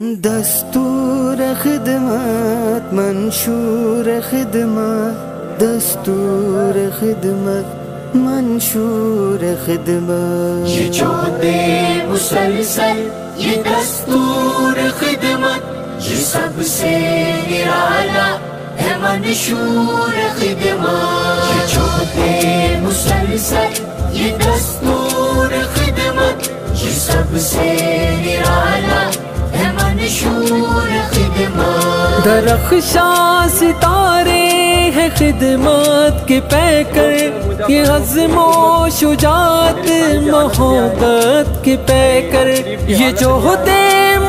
دستور خدمت منشور خدمت. دستور خدمت منشور خدمت. یه جاده مسلسل یه دستور خدمت. یه سب سیر علا ہے منشور خدمت. یه جاده مسلسل یه دستور خدمت. یہ سب سیر ہے درخشاں ستارے ہیں خدمات کے پیکر، یہ عزم و شجاعت، محبت کے پیکر۔ یہ جو ہوتے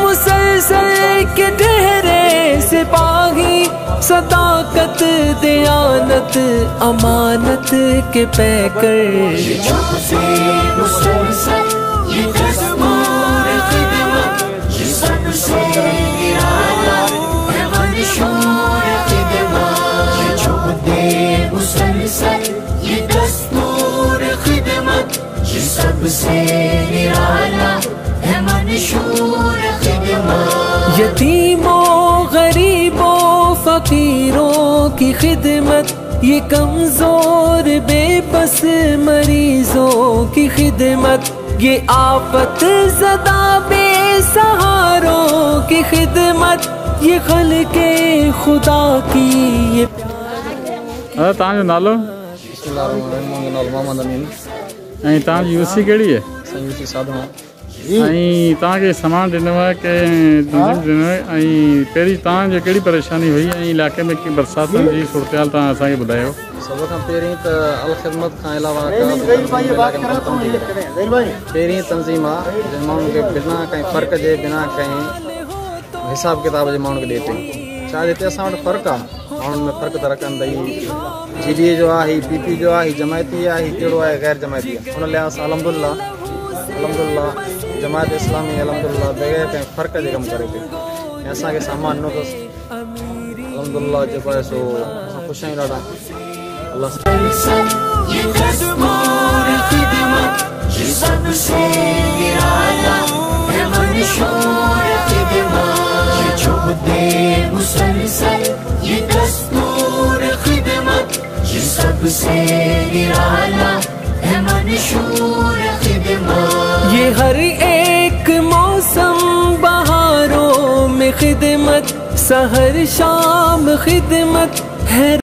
مسلسل کے ٹہرے سپاہی صداقت، دیانت، امانت کے پیکر۔ یہ جو مسلسل یتیموں غریبوں فقیروں کی خدمت یہ کمزور بے بس مریضوں کی خدمت۔ یہ آفت زدہ بے سہاروں کی خدمت۔ یہ خلق خدا کی یہ بسم اللہ الرحمن ۽ توهان جي يوسي ڪهڙي آهي؟ سنيڪت ساڌ ۽ توهان کي سامان ڏنو آهي ڪنهن ڏنو آهي ۽ پهرين توهان جي ڪهڙي پريشاني هئي؟ ۽ علائقي ۾ ڪه برساتن جي سورت حال توهان اسان کي ٻڌايو. سڀ کان پهرين ته ال خدمت کان علاوه. پهرين تنظيم آهي جنهن ماڻهن کي بنا ڪنهن فرق جي بنا ڪنهن حساب ڪتاب جي ماڻهن کي ڏئي ٿي شاید یہ سب فرق ہے مان میں فرق تھا رکھنے پہ ہی جی ڈی ایو پی پی جو جماعتی ہے جہاں آئی غیر جماعتی ان لیا الحمد اللہ الحمد اللہ جماعت اسلامی الحمد اللہ فرق کرے ابھی سامان دنوں الحمد اللہ چاہیے سو خوش ہوں ڈاٹا دے مسلسل یہ دستور خدمت. یہ سب سے نرالا ہے منشور خدمت. یہ ہر ایک موسم بہاروں میں خدمت، سحر شام خدمت ہے